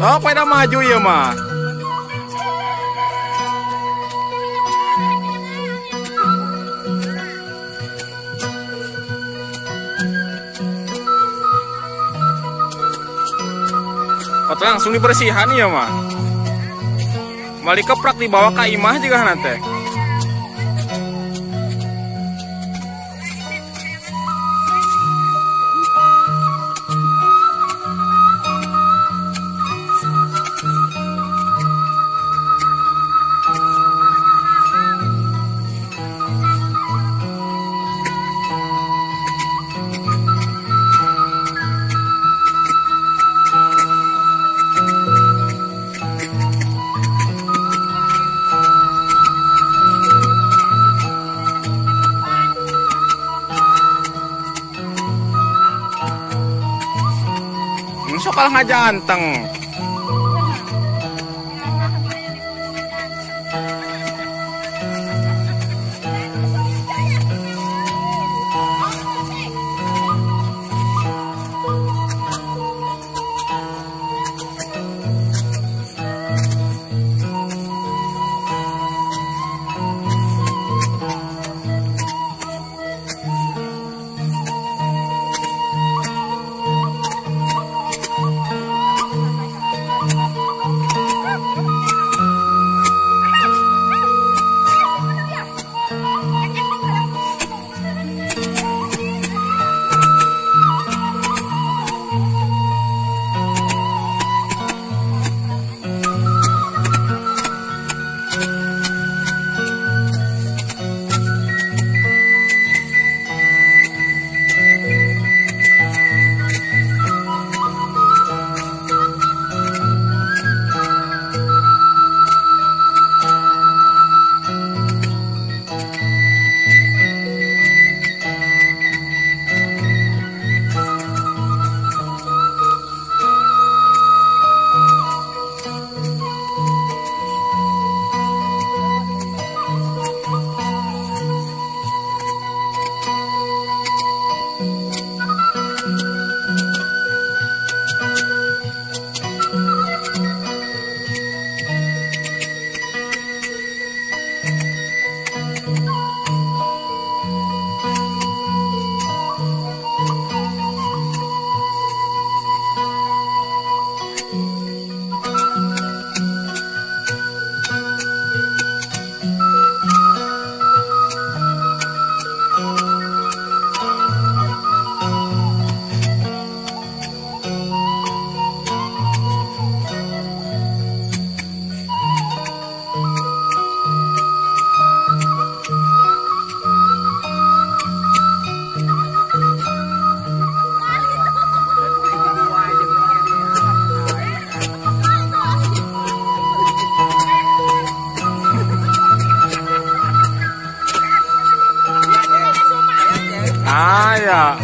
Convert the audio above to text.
Oh, pada maju ya mah. Oh, langsung dibersihan ya mah. Balik keprak dibawa ke imah juga nanti. Masuk kalah nggak. 呀。